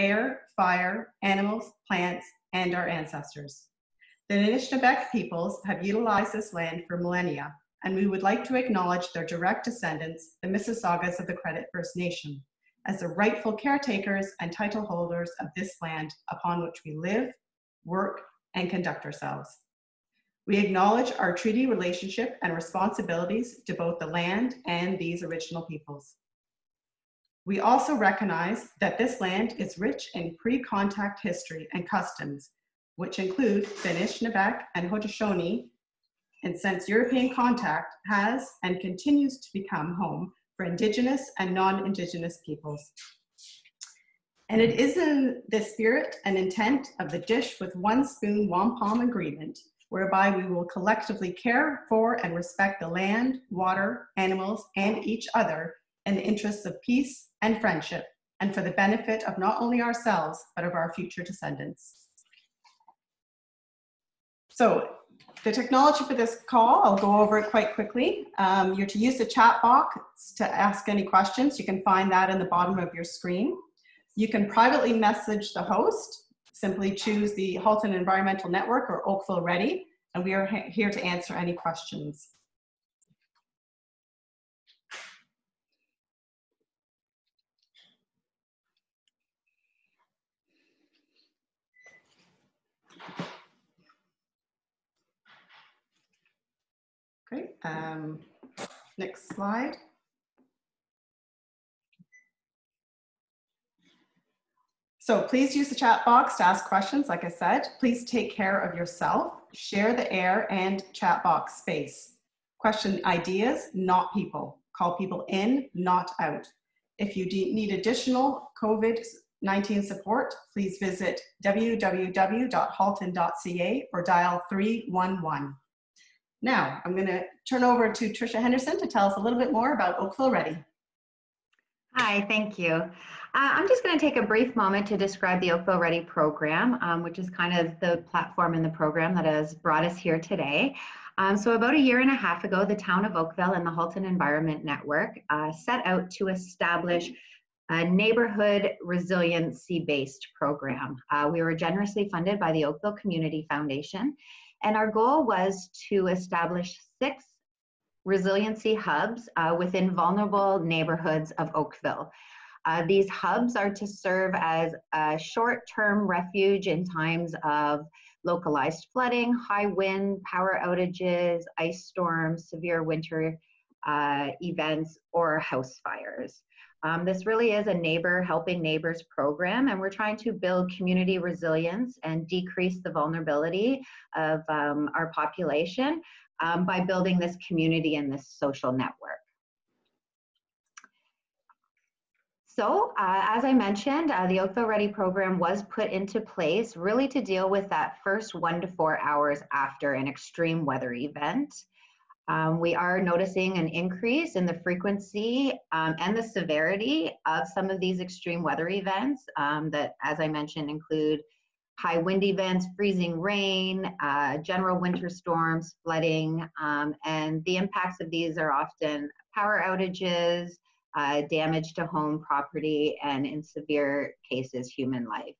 air, fire, animals, plants, and our ancestors. The Anishinaabeg peoples have utilized this land for millennia, and we would like to acknowledge their direct descendants, the Mississaugas of the Credit First Nation, as the rightful caretakers and title holders of this land upon which we live, work, and conduct ourselves. We acknowledge our treaty relationship and responsibilities to both the land and these original peoples. We also recognize that this land is rich in pre-contact history and customs, which include Anishinaabeg, and Haudenosaunee, and since European contact has and continues to become home for Indigenous and non-Indigenous peoples. And it is in the spirit and intent of the Dish with One Spoon Wampum Agreement, whereby we will collectively care for and respect the land, water, animals, and each other in the interests of peace and friendship, and for the benefit of not only ourselves, but of our future descendants. So the technology for this call, I'll go over it quite quickly. Um, you're to use the chat box to ask any questions. You can find that in the bottom of your screen. You can privately message the host. Simply choose the Halton Environmental Network or Oakville Ready, and we are here to answer any questions. Great. Um, next slide. So please use the chat box to ask questions. Like I said, please take care of yourself. Share the air and chat box space. Question ideas, not people. Call people in, not out. If you need additional COVID-19 support, please visit www.halton.ca or dial 311. Now, I'm going to turn over to Tricia Henderson to tell us a little bit more about Oakville Ready. Hi, thank you. Uh, I'm just going to take a brief moment to describe the Oakville Ready program, um, which is kind of the platform in the program that has brought us here today. Um, so about a year and a half ago, the town of Oakville and the Halton Environment Network uh, set out to establish a neighborhood resiliency-based program. Uh, we were generously funded by the Oakville Community Foundation, and our goal was to establish six resiliency hubs uh, within vulnerable neighborhoods of Oakville. Uh, these hubs are to serve as a short-term refuge in times of localized flooding, high wind, power outages, ice storms, severe winter uh, events, or house fires. Um, this really is a neighbor helping neighbors program, and we're trying to build community resilience and decrease the vulnerability of um, our population um, by building this community and this social network. So, uh, as I mentioned, uh, the Oakville Ready program was put into place really to deal with that first one to four hours after an extreme weather event. Um, we are noticing an increase in the frequency um, and the severity of some of these extreme weather events um, that, as I mentioned, include high wind events, freezing rain, uh, general winter storms, flooding, um, and the impacts of these are often power outages, uh, damage to home property, and in severe cases, human life.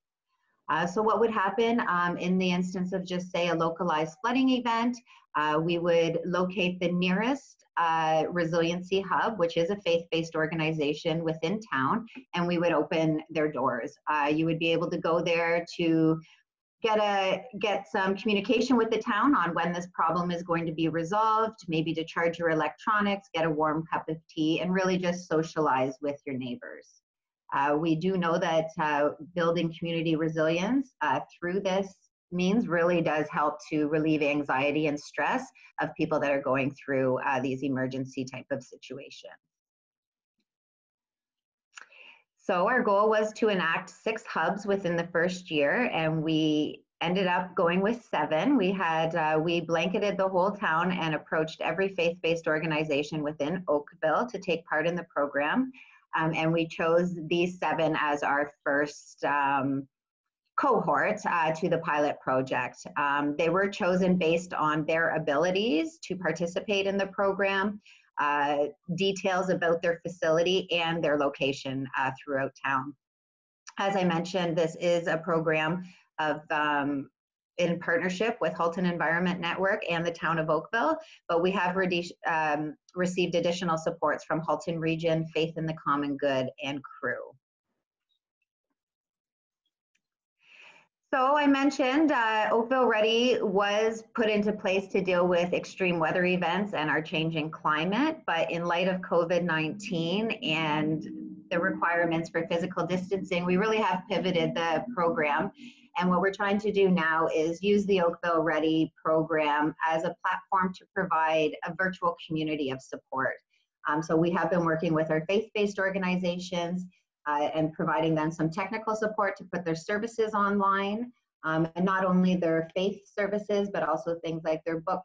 Uh, so what would happen um, in the instance of just say a localized flooding event, uh, we would locate the nearest uh, resiliency hub, which is a faith-based organization within town, and we would open their doors. Uh, you would be able to go there to get a get some communication with the town on when this problem is going to be resolved maybe to charge your electronics get a warm cup of tea and really just socialize with your neighbors uh, we do know that uh, building community resilience uh, through this means really does help to relieve anxiety and stress of people that are going through uh, these emergency type of situations. So our goal was to enact six hubs within the first year and we ended up going with seven. We had, uh, we blanketed the whole town and approached every faith-based organization within Oakville to take part in the program. Um, and we chose these seven as our first um, cohort uh, to the pilot project. Um, they were chosen based on their abilities to participate in the program, uh, details about their facility and their location uh, throughout town. As I mentioned, this is a program of um, in partnership with Halton Environment Network and the town of Oakville, but we have um, received additional supports from Halton Region, Faith in the Common Good, and Crew. So I mentioned uh, Oakville Ready was put into place to deal with extreme weather events and our changing climate, but in light of COVID-19 and the requirements for physical distancing, we really have pivoted the program and what we're trying to do now is use the Oakville Ready program as a platform to provide a virtual community of support. Um, so we have been working with our faith-based organizations uh, and providing them some technical support to put their services online. Um, and not only their faith services, but also things like their book,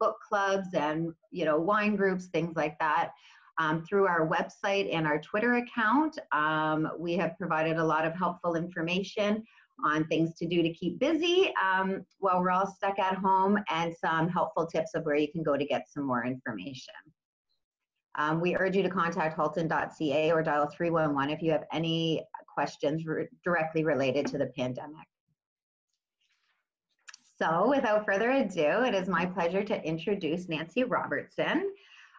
book clubs and you know wine groups, things like that. Um, through our website and our Twitter account, um, we have provided a lot of helpful information on things to do to keep busy um, while we're all stuck at home and some helpful tips of where you can go to get some more information. Um, we urge you to contact halton.ca or dial 311 if you have any questions re directly related to the pandemic. So without further ado, it is my pleasure to introduce Nancy Robertson.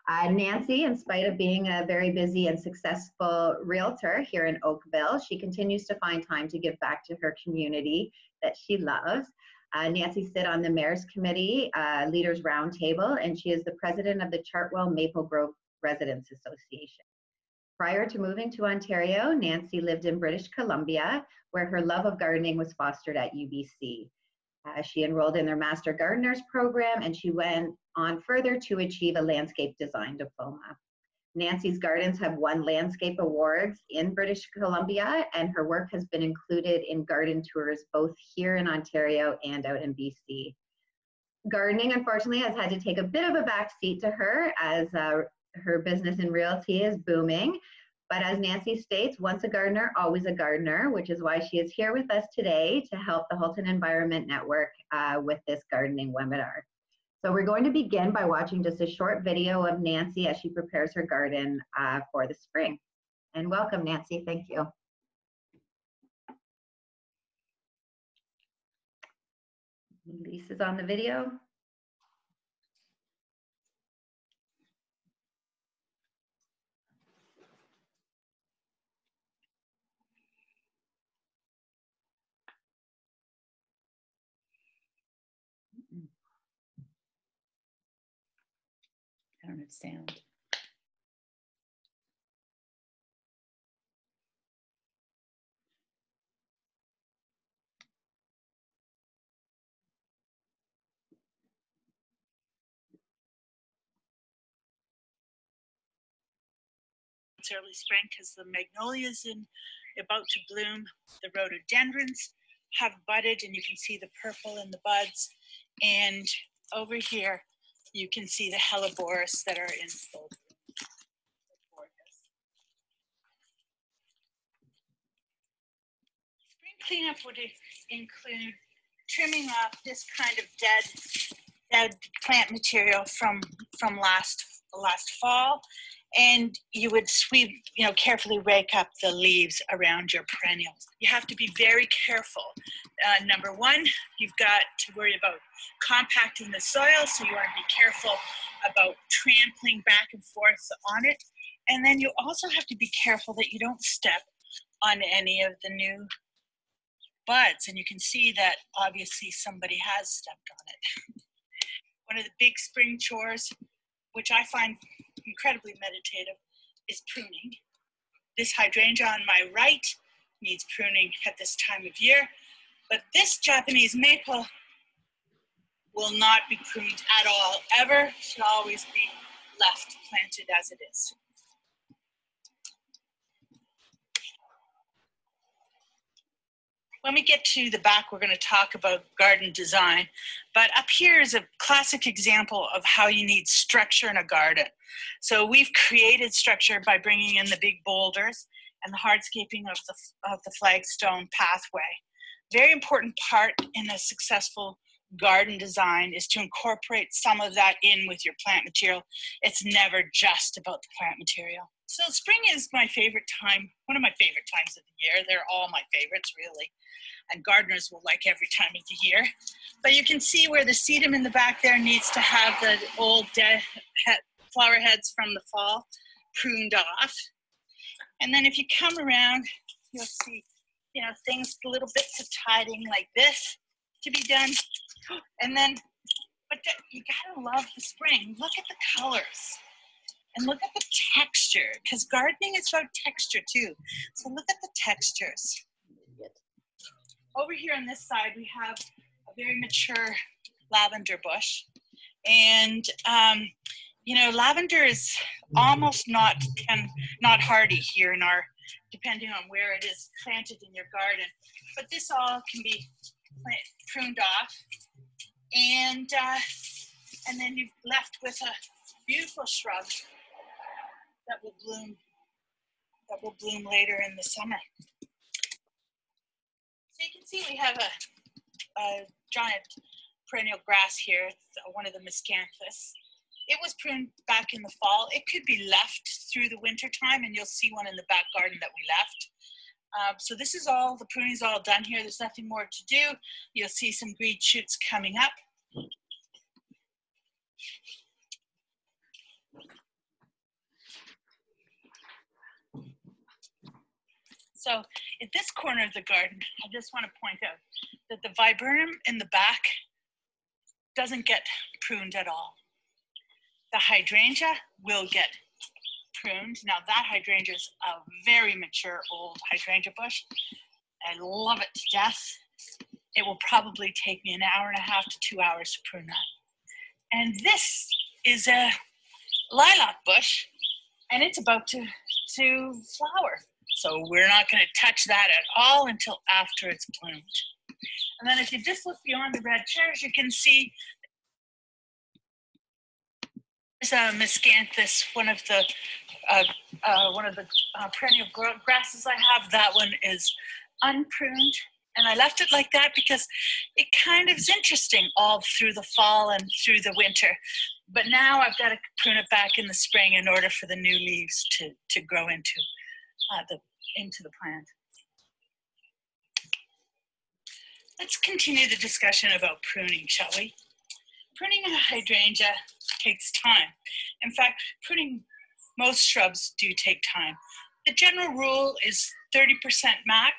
Uh, Nancy, in spite of being a very busy and successful realtor here in Oakville, she continues to find time to give back to her community that she loves. Uh, Nancy sit on the Mayor's Committee, uh, Leaders Roundtable, and she is the president of the Chartwell Maple Grove Residents Association. Prior to moving to Ontario, Nancy lived in British Columbia, where her love of gardening was fostered at UBC. Uh, she enrolled in their Master Gardeners program and she went on further to achieve a landscape design diploma. Nancy's Gardens have won landscape awards in British Columbia, and her work has been included in garden tours both here in Ontario and out in BC. Gardening, unfortunately, has had to take a bit of a backseat to her as uh, her business in realty is booming. But as Nancy states, once a gardener, always a gardener, which is why she is here with us today to help the Halton Environment Network uh, with this gardening webinar. So we're going to begin by watching just a short video of Nancy as she prepares her garden uh, for the spring. And welcome, Nancy. Thank you. Lisa's on the video. I don't sound. It's early spring because the magnolias in about to bloom. The rhododendrons have budded, and you can see the purple in the buds. And over here, you can see the hellebores that are in full Spring cleanup would include trimming off this kind of dead dead plant material from from last last fall and you would sweep, you know, carefully rake up the leaves around your perennials. You have to be very careful. Uh, number one, you've got to worry about compacting the soil, so you want to be careful about trampling back and forth on it. And then you also have to be careful that you don't step on any of the new buds. And you can see that obviously somebody has stepped on it. One of the big spring chores, which I find incredibly meditative, is pruning. This hydrangea on my right needs pruning at this time of year, but this Japanese maple will not be pruned at all, ever, should always be left planted as it is. When we get to the back, we're going to talk about garden design. But up here is a classic example of how you need structure in a garden. So we've created structure by bringing in the big boulders and the hardscaping of the, of the flagstone pathway. Very important part in a successful garden design is to incorporate some of that in with your plant material. It's never just about the plant material. So spring is my favorite time, one of my favorite times of the year. They're all my favorites, really. And gardeners will like every time of the year. But you can see where the sedum in the back there needs to have the old dead flower heads from the fall pruned off. And then if you come around, you'll see, you know, things, little bits of tidying like this to be done. And then, but you gotta love the spring. Look at the colors and look at the texture because gardening is about texture too. So look at the textures. Over here on this side, we have a very mature lavender bush. And, um, you know, lavender is almost not can, not hardy here in our, depending on where it is planted in your garden. But this all can be pruned off. And, uh, and then you're left with a beautiful shrub that will bloom that will bloom later in the summer. So you can see we have a, a giant perennial grass here. It's one of the miscanthus. It was pruned back in the fall. It could be left through the winter time, and you'll see one in the back garden that we left. Um, so this is all, the pruning is all done here. There's nothing more to do. You'll see some green shoots coming up. So at this corner of the garden, I just want to point out that the viburnum in the back doesn't get pruned at all. The hydrangea will get pruned. Now that hydrangea is a very mature old hydrangea bush. I love it to death. It will probably take me an hour and a half to two hours to prune that. And this is a lilac bush and it's about to, to flower. So we're not going to touch that at all until after it's bloomed. And then if you just look beyond the red chairs, you can see there's a miscanthus, one of the uh, uh, one of the uh, perennial grasses I have. That one is unpruned, and I left it like that because it kind of is interesting all through the fall and through the winter. But now I've got to prune it back in the spring in order for the new leaves to to grow into uh, the into the plant. Let's continue the discussion about pruning, shall we? Pruning a hydrangea takes time. In fact, pruning most shrubs do take time. The general rule is 30% max.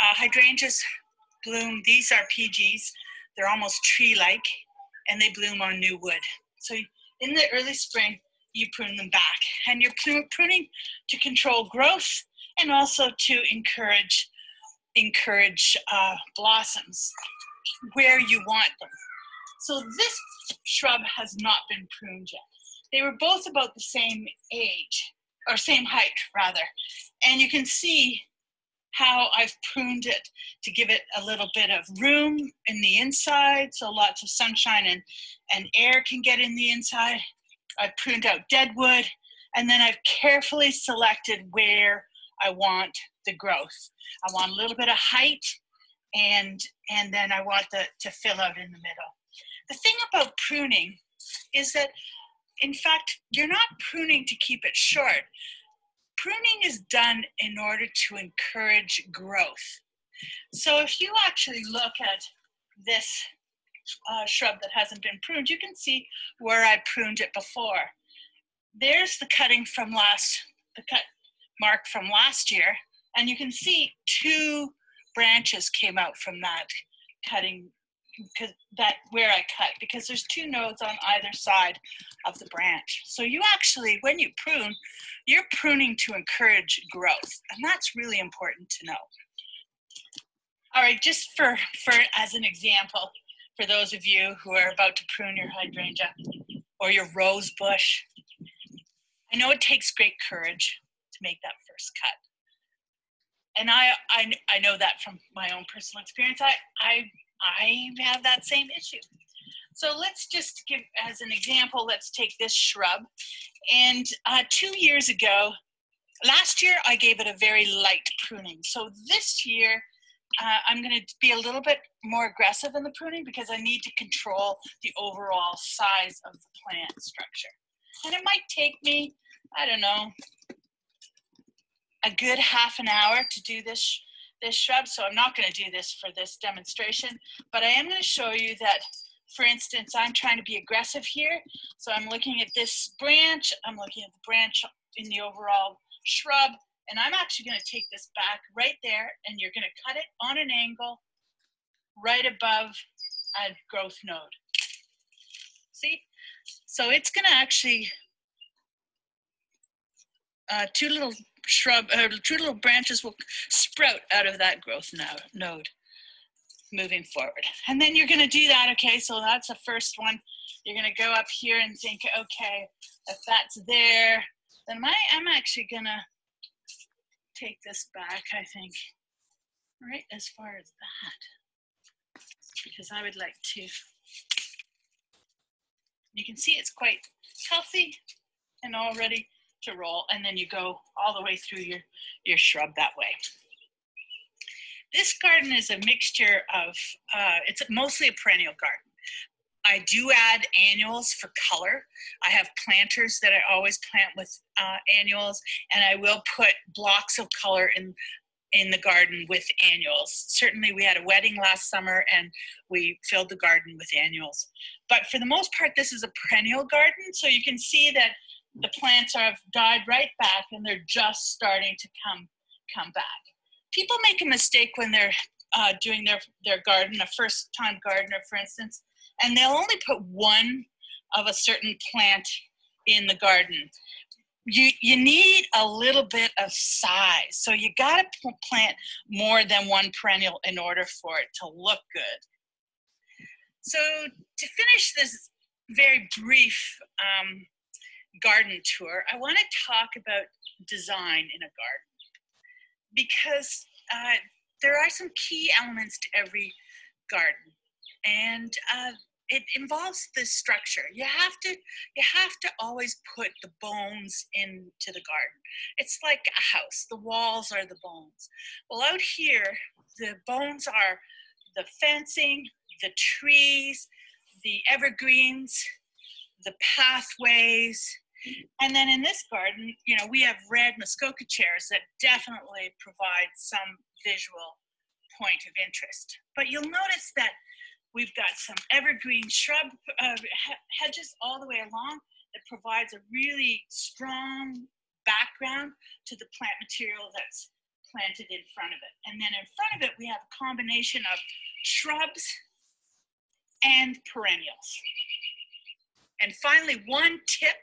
Uh, hydrangeas bloom, these are PGs, they're almost tree-like, and they bloom on new wood. So in the early spring, you prune them back. And you're pruning to control growth and also to encourage encourage uh, blossoms where you want them. So this shrub has not been pruned yet. They were both about the same age, or same height rather. And you can see how I've pruned it to give it a little bit of room in the inside so lots of sunshine and, and air can get in the inside. I've pruned out dead wood and then I've carefully selected where I want the growth. I want a little bit of height and and then I want the to fill out in the middle. The thing about pruning is that in fact you're not pruning to keep it short. Pruning is done in order to encourage growth. So if you actually look at this uh, shrub that hasn't been pruned, you can see where I pruned it before. There's the cutting from last, the cut mark from last year, and you can see two branches came out from that cutting because that where I cut because there's two nodes on either side of the branch. So you actually, when you prune, you're pruning to encourage growth, and that's really important to know. All right, just for for as an example, for those of you who are about to prune your hydrangea or your rose bush, I know it takes great courage to make that first cut. And I, I, I know that from my own personal experience. I, I, I have that same issue. So let's just give, as an example, let's take this shrub. And uh, two years ago, last year I gave it a very light pruning. So this year, uh, I'm going to be a little bit more aggressive in the pruning because I need to control the overall size of the plant structure. And it might take me, I don't know, a good half an hour to do this, this shrub. So I'm not going to do this for this demonstration, but I am going to show you that, for instance, I'm trying to be aggressive here. So I'm looking at this branch, I'm looking at the branch in the overall shrub, and I'm actually going to take this back right there, and you're going to cut it on an angle right above a growth node. See? So it's going to actually, uh, two little shrub, uh, two little branches will sprout out of that growth node moving forward. And then you're going to do that, okay? So that's the first one. You're going to go up here and think, okay, if that's there, then my, I'm actually going to take this back, I think, right as far as that, because I would like to. You can see it's quite healthy and all ready to roll, and then you go all the way through your, your shrub that way. This garden is a mixture of, uh, it's mostly a perennial garden. I do add annuals for color. I have planters that I always plant with uh, annuals, and I will put blocks of color in in the garden with annuals. Certainly, we had a wedding last summer, and we filled the garden with annuals. But for the most part, this is a perennial garden, so you can see that the plants have died right back, and they're just starting to come come back. People make a mistake when they're uh, doing their their garden. A first time gardener, for instance and they'll only put one of a certain plant in the garden. You, you need a little bit of size. So you got to plant more than one perennial in order for it to look good. So to finish this very brief um, garden tour, I want to talk about design in a garden because uh, there are some key elements to every garden and uh, it involves the structure. You have to you have to always put the bones into the garden. It's like a house. The walls are the bones. Well, out here, the bones are the fencing, the trees, the evergreens, the pathways, and then in this garden, you know, we have red Muskoka chairs that definitely provide some visual point of interest. But you'll notice that We've got some evergreen shrub uh, hedges all the way along that provides a really strong background to the plant material that's planted in front of it. And then in front of it, we have a combination of shrubs and perennials. And finally, one tip,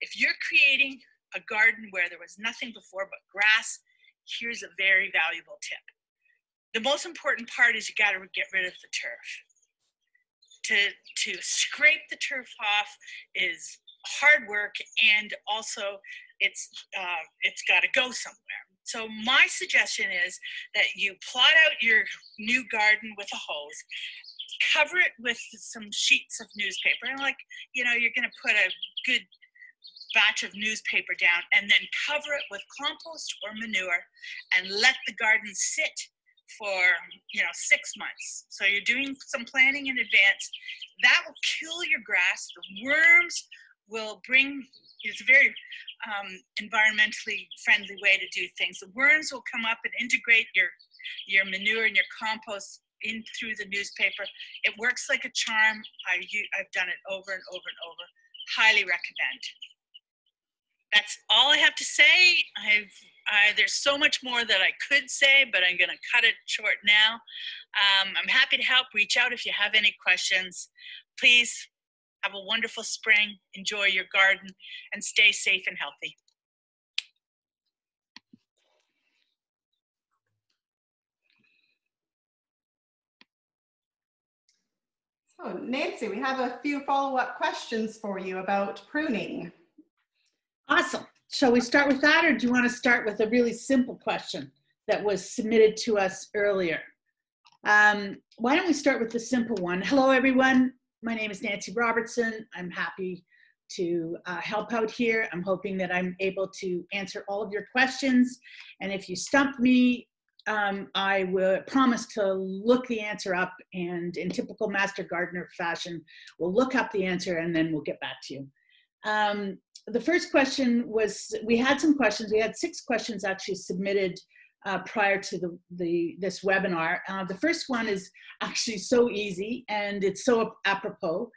if you're creating a garden where there was nothing before but grass, here's a very valuable tip. The most important part is you gotta get rid of the turf to to scrape the turf off is hard work and also it's uh, it's got to go somewhere so my suggestion is that you plot out your new garden with a hose cover it with some sheets of newspaper and like you know you're going to put a good batch of newspaper down and then cover it with compost or manure and let the garden sit for you know six months. So you're doing some planning in advance. That will kill your grass. The worms will bring it's a very um, environmentally friendly way to do things. The worms will come up and integrate your your manure and your compost in through the newspaper. It works like a charm. I, i've done it over and over and over. Highly recommend that's all I have to say. I've I, there's so much more that I could say, but I'm going to cut it short now. Um, I'm happy to help. Reach out if you have any questions. Please have a wonderful spring. Enjoy your garden and stay safe and healthy. So Nancy, we have a few follow-up questions for you about pruning. Awesome. Shall we start with that, or do you want to start with a really simple question that was submitted to us earlier? Um, why don't we start with the simple one? Hello, everyone. My name is Nancy Robertson. I'm happy to uh, help out here. I'm hoping that I'm able to answer all of your questions. And if you stump me, um, I will promise to look the answer up and in typical Master Gardener fashion, we'll look up the answer and then we'll get back to you. Um, the first question was, we had some questions. We had six questions actually submitted uh, prior to the, the this webinar. Uh, the first one is actually so easy and it's so apropos.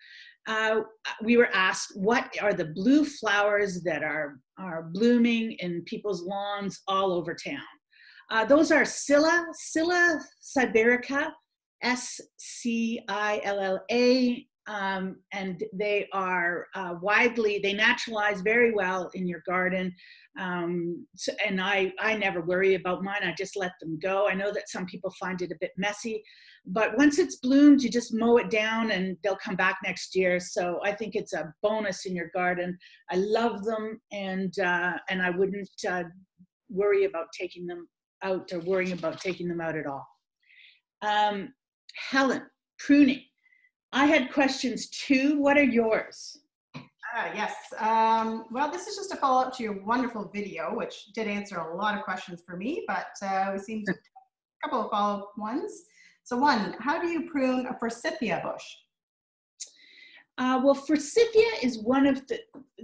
Uh, we were asked, what are the blue flowers that are, are blooming in people's lawns all over town? Uh, those are Scilla, Scilla siberica, S-C-I-L-L-A, um, and they are uh, widely, they naturalize very well in your garden. Um, so, and I, I never worry about mine, I just let them go. I know that some people find it a bit messy, but once it's bloomed, you just mow it down and they'll come back next year. So I think it's a bonus in your garden. I love them and, uh, and I wouldn't uh, worry about taking them out or worrying about taking them out at all. Um, Helen, pruning. I had questions too. What are yours? Uh, yes. Um, well, this is just a follow up to your wonderful video, which did answer a lot of questions for me, but uh, we seem to a couple of follow up ones. So, one, how do you prune a forsythia bush? Uh, well, forsythia is one of the,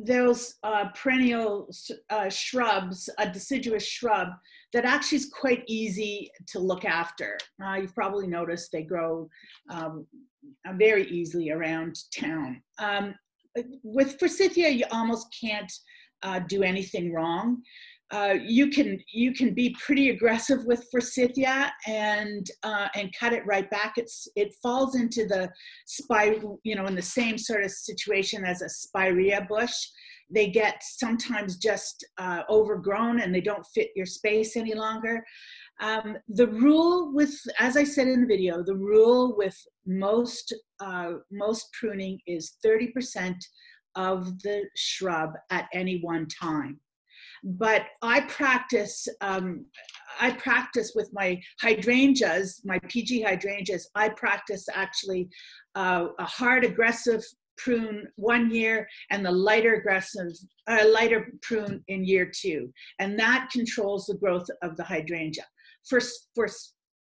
those uh, perennial uh, shrubs, a deciduous shrub that actually is quite easy to look after. Uh, you've probably noticed they grow um, uh, very easily around town. Um, with forsythia, you almost can't uh, do anything wrong. Uh, you can you can be pretty aggressive with forsythia and uh, and cut it right back. It's it falls into the spy you know in the same sort of situation as a spirea bush. They get sometimes just uh, overgrown and they don't fit your space any longer. Um, the rule with, as I said in the video, the rule with most uh, most pruning is 30% of the shrub at any one time but I practice, um, I practice with my hydrangeas, my PG hydrangeas, I practice actually uh, a hard aggressive prune one year and the lighter aggressive, uh, lighter prune in year two. And that controls the growth of the hydrangea. For, for,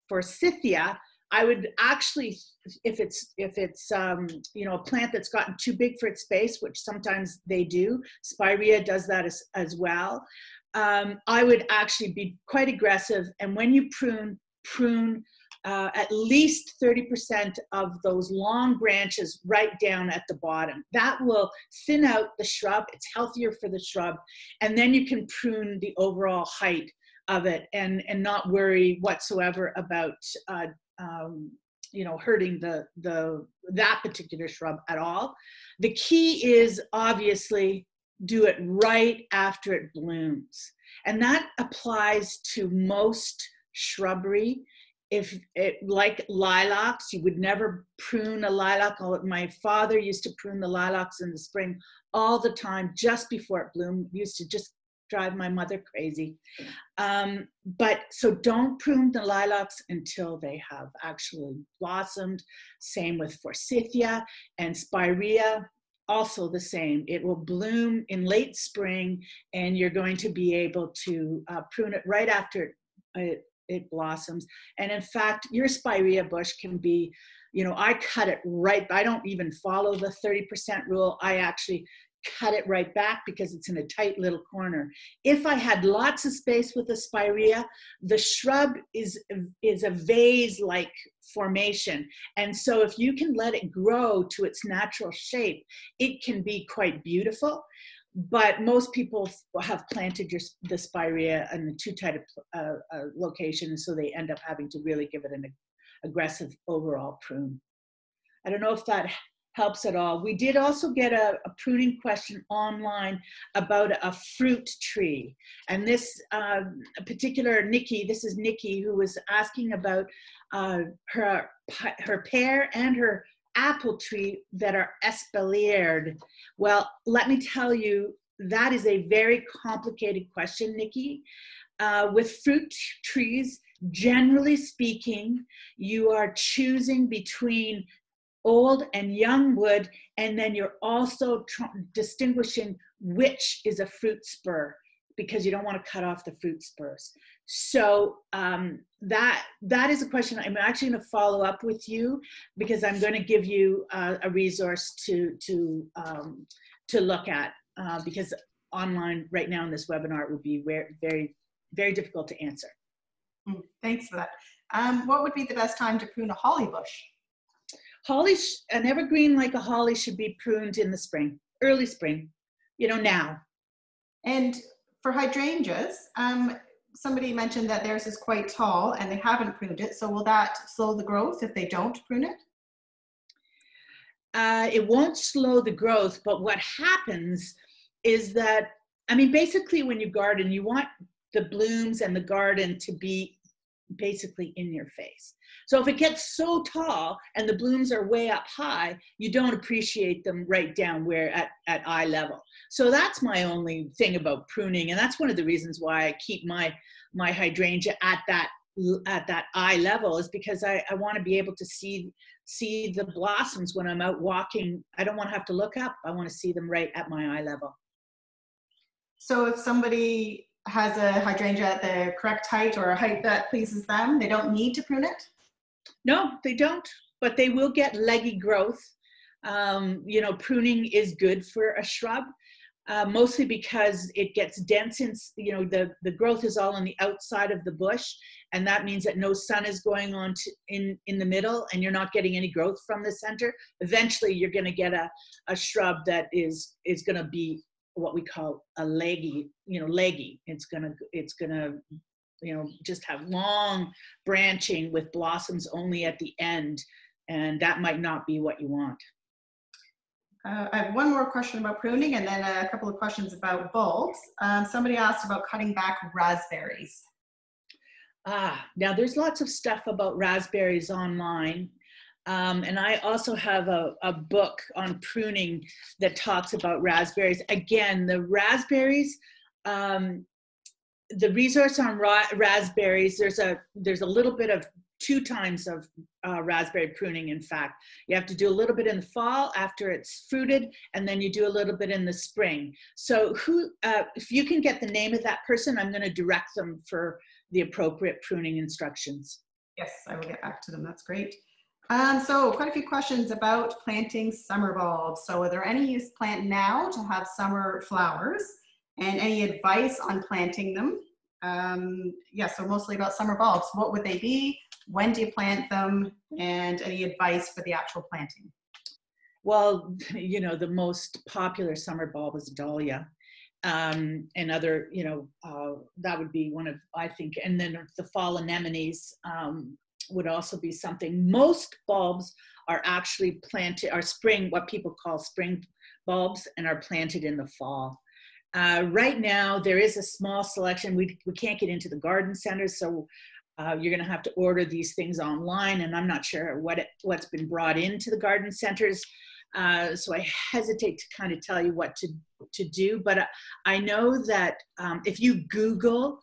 forsythia, I would actually, if it's if it's um, you know a plant that's gotten too big for its space, which sometimes they do, spirea does that as, as well. Um, I would actually be quite aggressive, and when you prune, prune uh, at least 30% of those long branches right down at the bottom. That will thin out the shrub. It's healthier for the shrub, and then you can prune the overall height of it and and not worry whatsoever about uh, um, you know hurting the the that particular shrub at all the key is obviously do it right after it blooms and that applies to most shrubbery if it like lilacs you would never prune a lilac my father used to prune the lilacs in the spring all the time just before it bloomed used to just drive my mother crazy. Um, but so don't prune the lilacs until they have actually blossomed. Same with forsythia and spirea, also the same. It will bloom in late spring and you're going to be able to uh, prune it right after it, it blossoms. And in fact, your spirea bush can be you know, I cut it right. I don't even follow the 30% rule. I actually cut it right back because it's in a tight little corner. If I had lots of space with the spirea, the shrub is, is a vase-like formation. And so if you can let it grow to its natural shape, it can be quite beautiful. But most people have planted your, the spirea in a too tight a, uh, location, so they end up having to really give it an aggressive overall prune. I don't know if that helps at all. We did also get a, a pruning question online about a fruit tree. And this uh, particular Nikki, this is Nikki, who was asking about uh, her, her pear and her apple tree that are espaliered. Well, let me tell you, that is a very complicated question, Nikki. Uh, with fruit trees, generally speaking, you are choosing between old and young wood, and then you're also distinguishing which is a fruit spur. Because you don't want to cut off the fruit spurs. So um, that that is a question I'm actually going to follow up with you because I'm going to give you uh, a resource to to um, to look at uh, because online right now in this webinar it would be very very very difficult to answer. Mm, Thanks for that. Um, what would be the best time to prune a holly bush? Holly, sh- an evergreen like a holly should be pruned in the spring, early spring, you know now. And for hydrangeas, um, somebody mentioned that theirs is quite tall and they haven't pruned it. So will that slow the growth if they don't prune it? uh, it won't slow the growth, but what happens is that, I mean, basically, when you garden, you want the blooms and the garden to be basically in your face. So if it gets so tall and the blooms are way up high, you don't appreciate them right down where at, at eye level. So that's my only thing about pruning. And that's one of the reasons why I keep my, my hydrangea at that at that eye level is because I, I want to be able to see see the blossoms when I'm out walking. I don't want to have to look up. I want to see them right at my eye level. So if somebody has a hydrangea at the correct height or a height that pleases them, they don't need to prune it? No, they don't, but they will get leggy growth. Um, you know, pruning is good for a shrub. Uh, mostly because it gets dense in, you know, the, the growth is all on the outside of the bush. And that means that no sun is going on to, in, in the middle and you're not getting any growth from the center. Eventually you're gonna get a, a shrub that is, is gonna be what we call a leggy, you know, leggy. It's gonna, it's gonna, you know, just have long branching with blossoms only at the end. And that might not be what you want. Uh, I have one more question about pruning and then a couple of questions about bulbs. Um, somebody asked about cutting back raspberries. Ah, now there's lots of stuff about raspberries online. Um, and I also have a, a book on pruning that talks about raspberries. Again, the raspberries, um, the resource on ra raspberries, there's a, there's a little bit of two times of uh, raspberry pruning, in fact. You have to do a little bit in the fall after it's fruited, and then you do a little bit in the spring. So who, uh, if you can get the name of that person, I'm gonna direct them for the appropriate pruning instructions. Yes, I will get back to them. That's great. Um, so quite a few questions about planting summer bulbs. So are there any you plant now to have summer flowers and any advice on planting them? Um, yeah, so mostly about summer bulbs. What would they be? When do you plant them? And any advice for the actual planting? Well, you know, the most popular summer bulb is dahlia. Um, and other, you know, uh, that would be one of, I think, and then the fall anemones um, would also be something. Most bulbs are actually planted, are spring, what people call spring bulbs, and are planted in the fall. Uh, right now, there is a small selection. We, we can't get into the garden centers, so uh, you're going to have to order these things online, and I'm not sure what it, what's been brought into the garden centers. Uh, so I hesitate to kind of tell you what to, to do, but I know that um, if you Google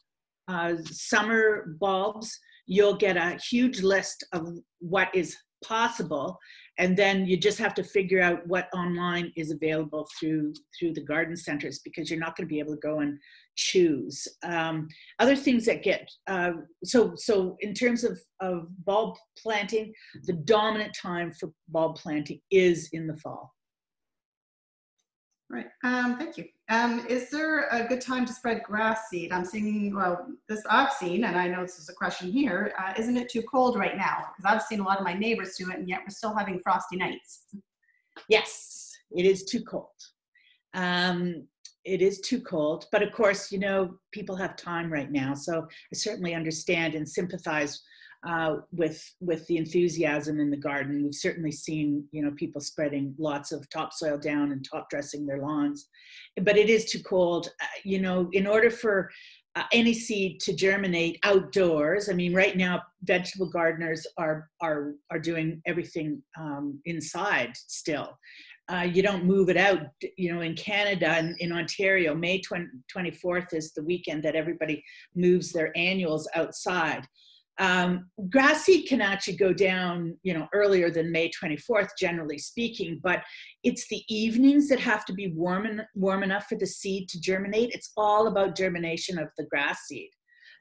uh, summer bulbs, you'll get a huge list of what is possible and then you just have to figure out what online is available through through the garden centers because you're not going to be able to go and choose. Um, other things that get uh, so so in terms of of bulb planting the dominant time for bulb planting is in the fall Right. Um, thank you. Um, is there a good time to spread grass seed? I'm seeing, well, this I've seen, and I know this is a question here. Uh, not it too cold right now? Because I've seen a lot of my neighbors do it, and yet we're still having frosty nights. Yes, it is too cold. Um, it is too cold, but of course, you know, people have time right now, so I certainly understand and sympathize uh, with with the enthusiasm in the garden. We've certainly seen you know people spreading lots of topsoil down and top dressing their lawns, but it is too cold. Uh, you know, in order for uh, any seed to germinate outdoors. I mean, right now vegetable gardeners are are are doing everything um, inside still. Uh, you don't move it out. You know, in Canada and in Ontario, May 20, 24th is the weekend that everybody moves their annuals outside. Um, grass seed can actually go down, you know, earlier than May 24th, generally speaking, but it's the evenings that have to be warm, en- warm enough for the seed to germinate. It's all about germination of the grass seed.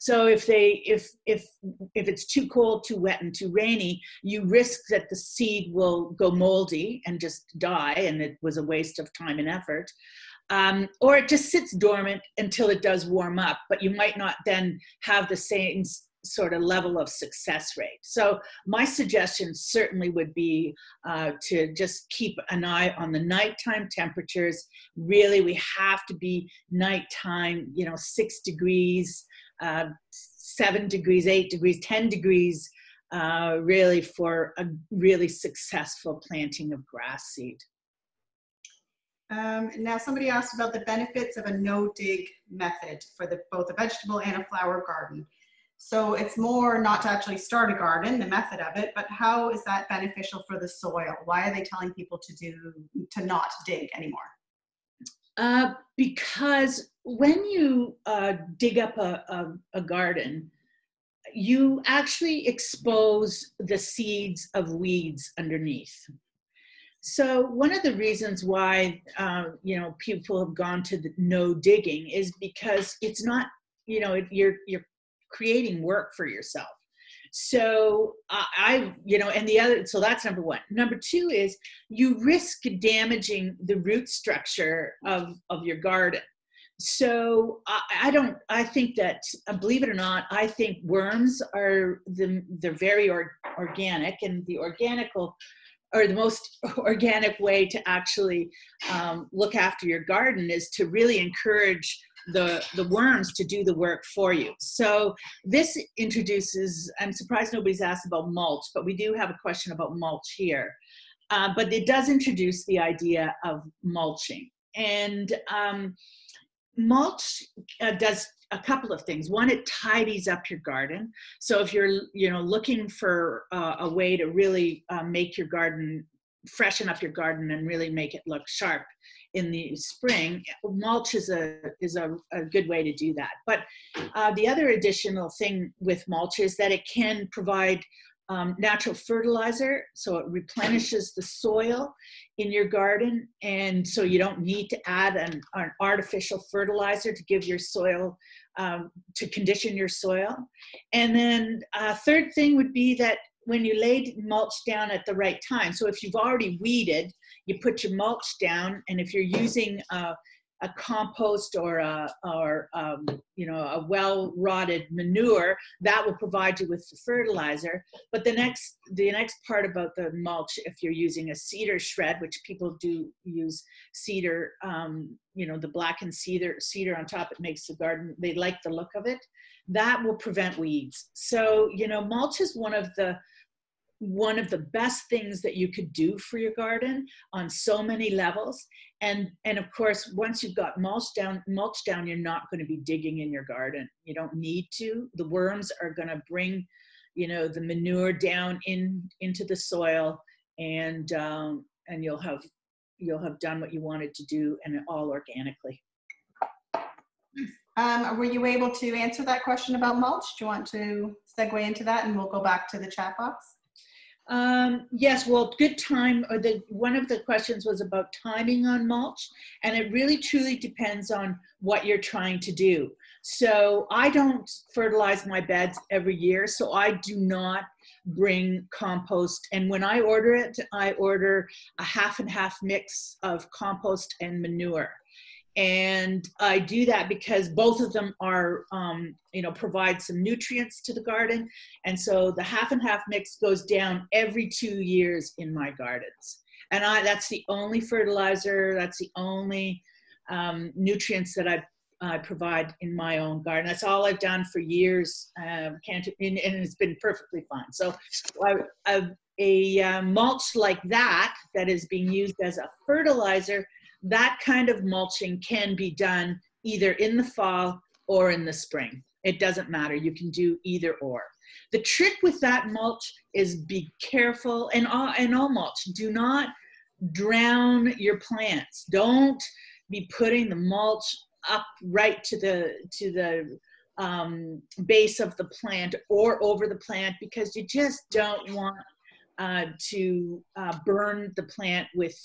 So if they if if if it's too cold, too wet, and too rainy, you risk that the seed will go moldy and just die, and it was a waste of time and effort. Um, or it just sits dormant until it does warm up, but you might not then have the same sort of level of success rate. So my suggestion certainly would be uh, to just keep an eye on the nighttime temperatures. Really, we have to be nighttime, you know, six degrees, uh, seven degrees, eight degrees, 10 degrees, uh, really for a really successful planting of grass seed. Um, now somebody asked about the benefits of a no-dig method for the, both a vegetable and a flower garden. So it's more not to actually start a garden, the method of it, but how is that beneficial for the soil? Why are they telling people to do, to not dig anymore? Uh, because when you uh, dig up a, a, a garden, you actually expose the seeds of weeds underneath. So one of the reasons why uh, you know people have gone to the no digging is because it's not you know you're you're creating work for yourself. So I, I you know and the other so that's number one. Number two is you risk damaging the root structure of of your garden. So I, I don't. I think that, uh, believe it or not, I think worms are the they're very or, organic, and the organical or the most organic way to actually um, look after your garden is to really encourage the the worms to do the work for you. So this introduces. I'm surprised nobody's asked about mulch, but we do have a question about mulch here. Uh, but it does introduce the idea of mulching and. Um, mulch uh, does a couple of things one it tidies up your garden so if you're you know looking for uh, a way to really uh, make your garden freshen up your garden and really make it look sharp in the spring mulch is a is a, a good way to do that but uh, the other additional thing with mulch is that it can provide um, natural fertilizer, so it replenishes the soil in your garden, and so you don't need to add an, an artificial fertilizer to give your soil um, to condition your soil. And then uh, third thing would be that when you lay mulch down at the right time, so if you've already weeded, you put your mulch down, and if you're using a compost or a or um, you know a well rotted manure that will provide you with the fertilizer. But the next the next part about the mulch if you're using a cedar shred which people do use cedar um, you know the blackened cedar cedar on top it makes the garden they like the look of it that will prevent weeds. So you know mulch is one of the one of the best things that you could do for your garden on so many levels and and of course once you've got mulch down mulch down you're not going to be digging in your garden you don't need to the worms are going to bring you know the manure down in into the soil and um, and you'll have you'll have done what you wanted to do and all organically Um, were you able to answer that question about mulch? Do you want to segue into that and we'll go back to the chat box? Um, yes, well, good time. Or the one of the questions was about timing on mulch, and it really truly depends on what you're trying to do. So I don't fertilize my beds every year, so I do not bring compost. And when I order it, I order a half and half mix of compost and manure and I do that because both of them are, um, you know, provide some nutrients to the garden, and so the half and half mix goes down every two years in my gardens, and I that's the only fertilizer, that's the only um, nutrients that I provide in my own garden. That's all I've done for years, um, can't, and, and it's been perfectly fine. So I, I, a uh, mulch like that that is being used as a fertilizer that kind of mulching can be done either in the fall or in the spring. It doesn't matter. You can do either or. The trick with that mulch is be careful and all, and all mulch. Do not drown your plants. Don't be putting the mulch up right to the to the um, base of the plant or over the plant because you just don't want uh, to uh, burn the plant with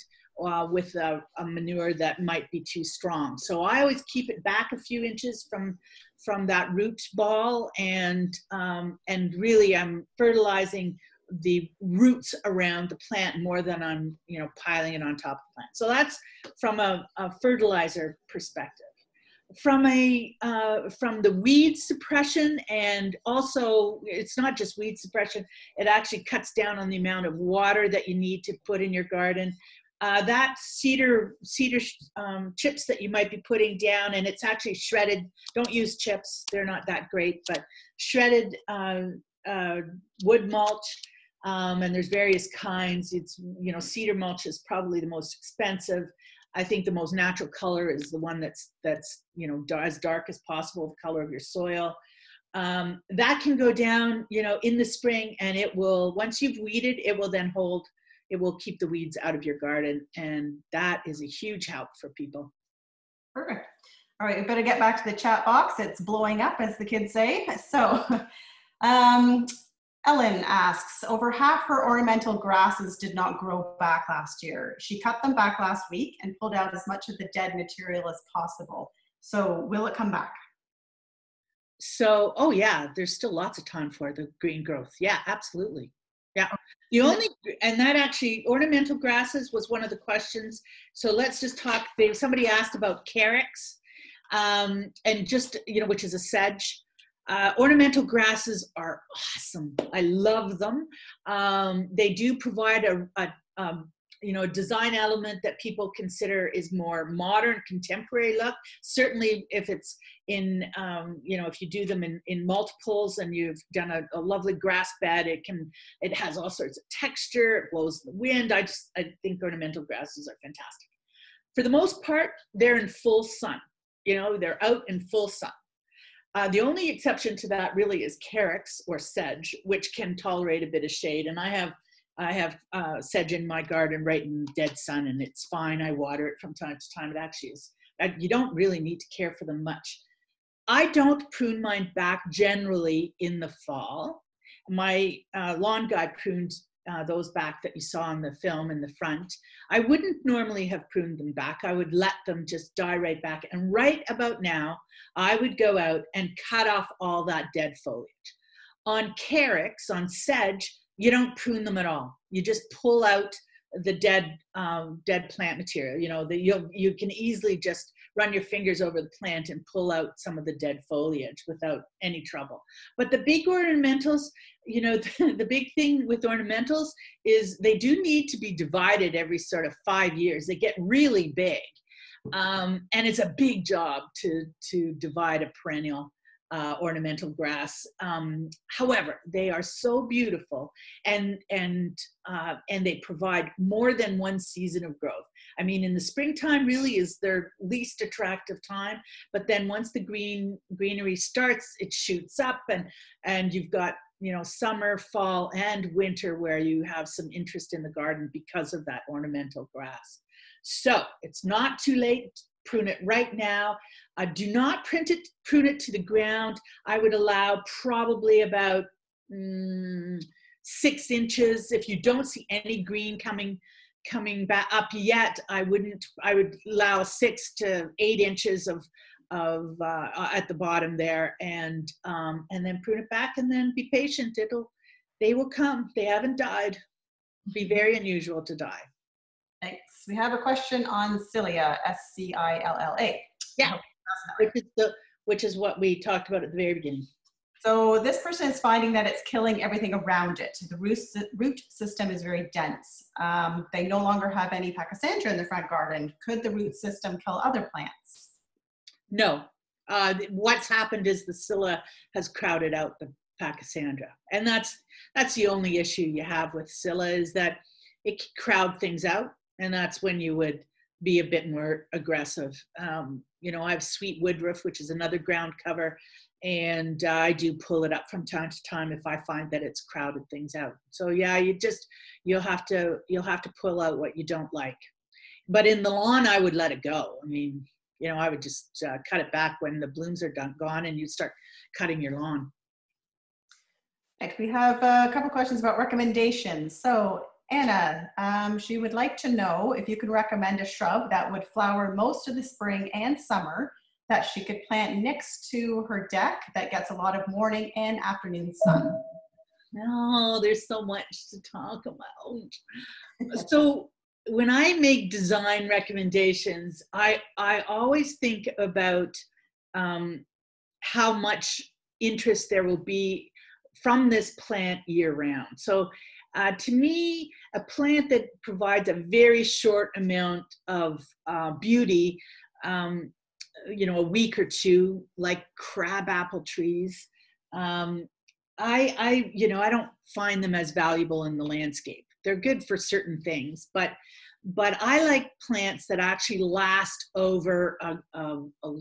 uh, with a, a, manure that might be too strong. So I always keep it back a few inches from from that root ball, and um, and really I'm fertilizing the roots around the plant more than I'm you know piling it on top of the plant. So that's from a, a fertilizer perspective from a uh, from the weed suppression and also it's not just weed suppression it actually cuts down on the amount of water that you need to put in your garden uh, that cedar cedar um, chips that you might be putting down and it's actually shredded don't use chips they're not that great but shredded uh, uh wood mulch um, and there's various kinds it's you know cedar mulch is probably the most expensive I think the most natural color is the one that's that's you know as dark as possible, the color of your soil. Um, that can go down, you know, in the spring, and it will once you've weeded, it will then hold. It will keep the weeds out of your garden, and that is a huge help for people. Perfect. All right, we better get back to the chat box. It's blowing up, as the kids say. So, um, Ellen asks, over half her ornamental grasses did not grow back last year. She cut them back last week and pulled out as much of the dead material as possible. So will it come back? So, oh yeah, there's still lots of time for the green growth. Yeah, absolutely. Yeah. The only, and that actually, ornamental grasses was one of the questions. So let's just talk, they, somebody asked about carex, um, and just, you know, which is a sedge. Uh, ornamental grasses are awesome. I love them. Um, they do provide a, a um, you know, design element that people consider is more modern, contemporary look. Certainly, if it's in, um, you know, if you do them in, in multiples and you've done a, a, lovely grass bed, it can, it has all sorts of texture. It blows the wind. I just, I think ornamental grasses are fantastic. For the most part, they're in full sun. You know, they're out in full sun. Uh, the only exception to that really is carex or sedge, which can tolerate a bit of shade. And I have I have uh, sedge in my garden right in dead sun, and it's fine. I water it from time to time. It actually is. You don't really need to care for them much. I don't prune mine back generally in the fall. My uh, lawn guy pruned uh, those back that you saw in the film in the front. I wouldn't normally have pruned them back. I would let them just die right back. And right about now, I would go out and cut off all that dead foliage. On carex, on sedge, you don't prune them at all. You just pull out the dead um, dead plant material. You know, that you you can easily just run your fingers over the plant and pull out some of the dead foliage without any trouble. But the big ornamentals, you know, the, the big thing with ornamentals is they do need to be divided every sort of five years. They get really big. Um, and it's a big job to to divide a perennial uh, ornamental grass. Um, however, they are so beautiful and and uh, and they provide more than one season of growth. I mean, in the springtime really is their least attractive time, but then once the green greenery starts, it shoots up and and you've got you know summer, fall, and winter where you have some interest in the garden because of that ornamental grass. So it's not too late prune it right now. Uh, do not print it, prune it to the ground. I would allow probably about mm, six inches. If you don't see any green coming coming back up yet, I wouldn't. I would allow six to eight inches of of uh, at the bottom there, and um, and then prune it back, and then be patient. It'll they will come. They haven't died. Be very unusual to die. Thanks. We have a question on Scilla, S-C-I-L-L-A. Yeah, which is, the, which is what we talked about at the very beginning. So this person is finding that it's killing everything around it. The root, root system is very dense. Um, they no longer have any pachysandra in the front garden. Could the root system kill other plants? No. Uh, what's happened is the Scilla has crowded out the pachysandra. And that's, that's the only issue you have with Scilla is that it can crowd things out and that's when you would be a bit more aggressive. Um, you know, I have sweet woodruff, which is another ground cover, and uh, I do pull it up from time to time if I find that it's crowded things out. So yeah, you just you'll have to you'll have to pull out what you don't like. But in the lawn, I would let it go. I mean, you know, I would just uh, cut it back when the blooms are done, gone and you start cutting your lawn. Next, we have a couple questions about recommendations. So Anna, um, she would like to know if you could recommend a shrub that would flower most of the spring and summer that she could plant next to her deck that gets a lot of morning and afternoon sun. No, there's so much to talk about. so when I make design recommendations, I I always think about um, how much interest there will be from this plant year round. So uh, to me, a plant that provides a very short amount of uh, beauty, um, you know, a week or two, like crabapple trees, um, I, I, you know, I don't find them as valuable in the landscape. They're good for certain things, but but I like plants that actually last over a, a, a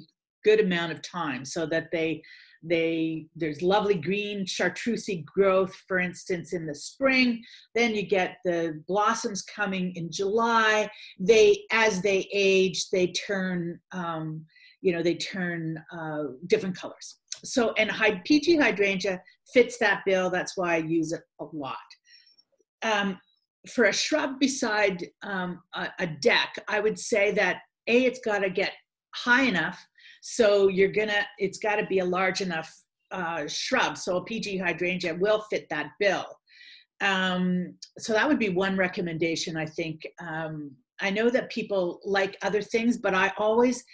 good amount of time, so that they they there's lovely green chartreusey growth for instance in the spring. Then you get the blossoms coming in july. They as they age they turn um, you know they turn uh, different colors. So and PG hydrangea fits that bill. That's why i use it a lot. Um, for a shrub beside um, a, a deck i would say that a it's got to get high enough so you're gonna, it's gotta be a large enough uh, shrub. So a PG hydrangea will fit that bill. Um, so that would be one recommendation, I think. Um, I know that people like other things, but I always,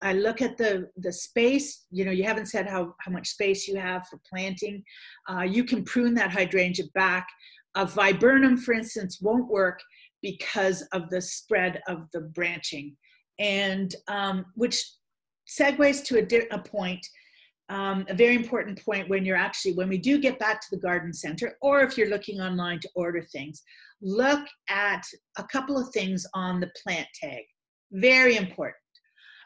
I look at the, the space, you know, you haven't said how, how much space you have for planting. Uh, you can prune that hydrangea back. A viburnum, for instance, won't work because of the spread of the branching and um, which segues to a, a point, um, a very important point when you're actually, when we do get back to the garden center, or if you're looking online to order things, look at a couple of things on the plant tag. Very important.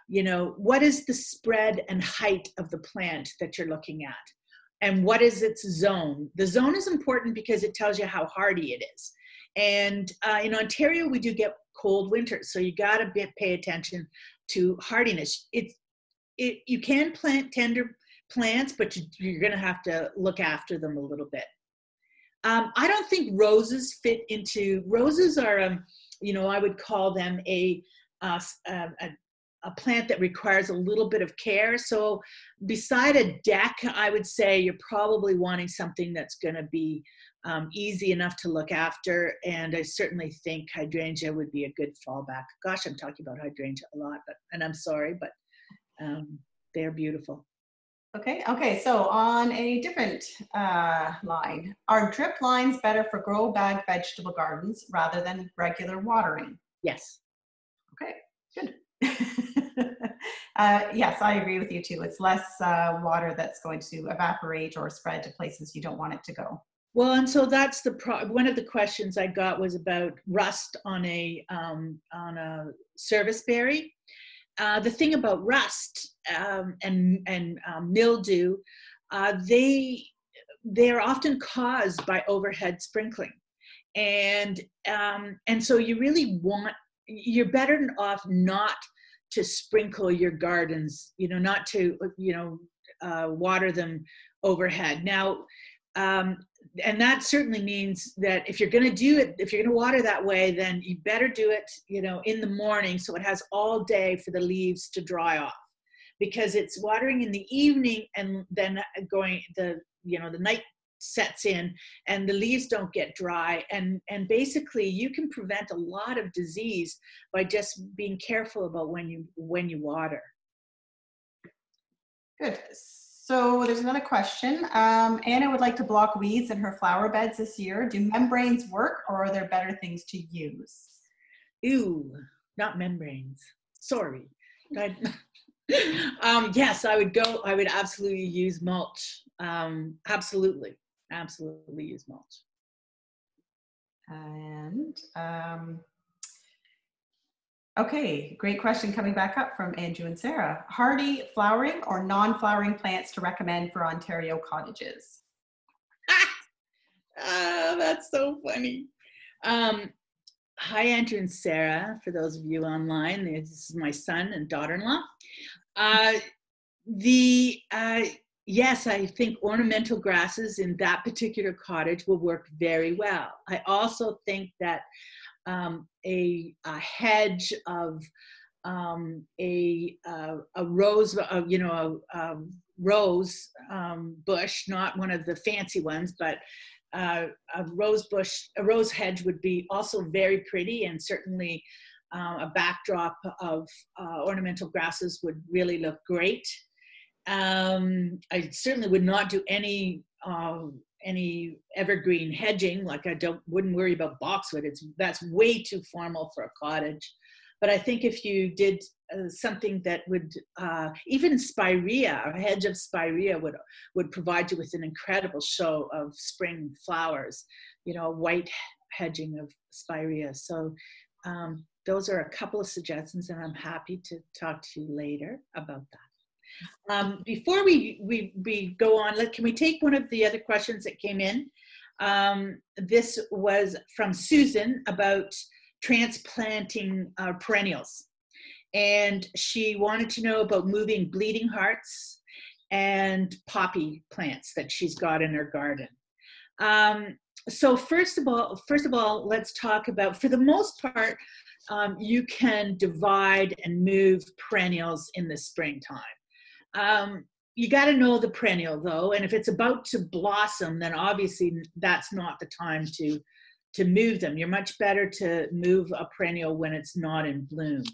You know, what is the spread and height of the plant that you're looking at? And what is its zone? The zone is important because it tells you how hardy it is. And uh, in Ontario, we do get cold winters, so you got to pay attention to hardiness. It's it, you can plant tender plants, but you, are going to have to look after them a little bit. Um, I don't think roses fit into roses are, um, you know, I would call them a, uh, a, a plant that requires a little bit of care. So beside a deck, I would say you're probably wanting something that's going to be um, easy enough to look after. And I certainly think hydrangea would be a good fallback. Gosh, I'm talking about hydrangea a lot, but and I'm sorry, but um, they're beautiful. Okay, okay, so on a different uh, line, are drip lines better for grow bag vegetable gardens rather than regular watering? Yes. Okay, good. uh, yes, I agree with you too. It's less uh, water that's going to evaporate or spread to places you don't want it to go. Well, and so that's the pro- one of the questions I got was about rust on a um, on a service berry, uh, the thing about rust um, and and um, mildew, uh, they they are often caused by overhead sprinkling, and um, and so you really want you're better off not to sprinkle your gardens. You know, not to you know uh, water them overhead. Now, um, and that certainly means that if you're going to do it if you're going to water that way then you better do it you know in the morning so it has all day for the leaves to dry off. Because it's watering in the evening and then going the you know the night sets in and the leaves don't get dry. And and basically you can prevent a lot of disease by just being careful about when you when you water. Good so there's another question. Um, Anna would like to block weeds in her flower beds this year. Do membranes work or are there better things to use? Ew, not membranes. Sorry. um, yes, I would go, I would absolutely use mulch. Um, absolutely, absolutely use mulch. And um, Okay, great question coming back up from Andrew and Sarah. Hardy flowering or non-flowering plants to recommend for Ontario cottages? ah, that's so funny. Um, hi, Andrew and Sarah, for those of you online. This is my son and daughter-in-law. Uh, the uh, yes, I think ornamental grasses in that particular cottage will work very well. I also think that um, a, a, hedge of um, a, uh, a rose, uh, you know, a, a rose um, bush, not one of the fancy ones, but uh, a rose bush, a rose hedge would be also very pretty and certainly uh, a backdrop of uh, ornamental grasses would really look great. Um, I certainly would not do any um, any evergreen hedging. Like I don't wouldn't worry about boxwood. It's that's way too formal for a cottage. But I think if you did uh, something that would uh, even spirea, a hedge of spirea would would provide you with an incredible show of spring flowers. You know, white hedging of spirea. So um, those are a couple of suggestions, and I'm happy to talk to you later about that. Um, before we, we, we go on, let, can we take one of the other questions that came in? Um, this was from Susan about transplanting uh, perennials. And she wanted to know about moving bleeding hearts and poppy plants that she's got in her garden. Um, so first of all, first of all, let's talk about, for the most part, um, you can divide and move perennials in the springtime. Um, you got to know the perennial though, and if it's about to blossom, then obviously that's not the time to to move them. You're much better to move a perennial when it's not in bloom.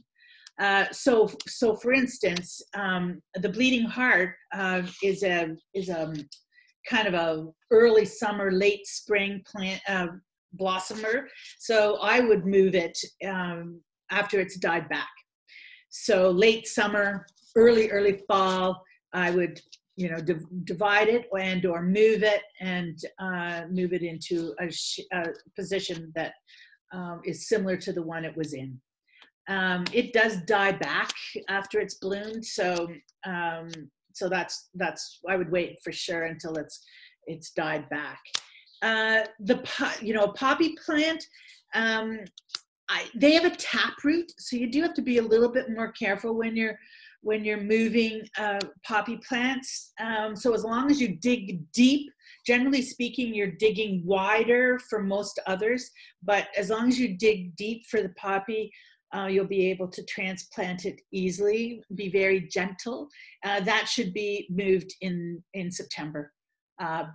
Uh, so, so for instance, um, the bleeding heart uh, is a is a kind of a early summer, late spring plant uh, blossomer. So I would move it um, after it's died back. So late summer, early, early fall, I would, you know, div divide it and or move it and uh, move it into a, a position that um, is similar to the one it was in. Um, it does die back after it's bloomed, so um, so that's that's I would wait for sure until it's it's died back. Uh, the you know poppy plant, um, I, they have a tap root, so you do have to be a little bit more careful when you're when you're moving uh, poppy plants. Um, so as long as you dig deep, generally speaking, you're digging wider for most others, but as long as you dig deep for the poppy, uh, you'll be able to transplant it easily, be very gentle. Uh, that should be moved in, in September uh,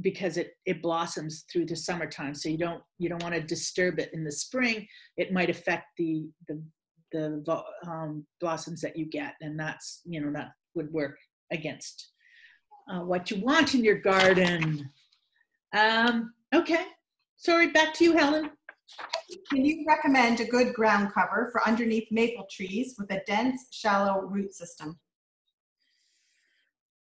because it, it blossoms through the summertime. So you don't, you don't want to disturb it in the spring. It might affect the, the, the um, blossoms that you get, and that's you know that would work against uh, what you want in your garden. Um, okay, sorry, back to you, Helen. Can you recommend a good ground cover for underneath maple trees with a dense, shallow root system?